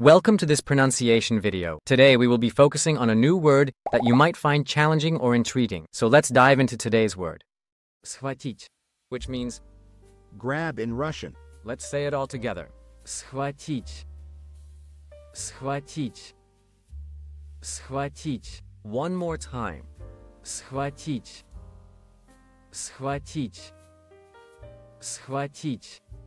Welcome to this pronunciation video. Today we will be focusing on a new word that you might find challenging or intriguing. So let's dive into today's word. Схватить, which means, Grab in Russian. let's say it all together. Схватить. Схватить. Схватить. One more time. Схватить. Схватить. Схватить.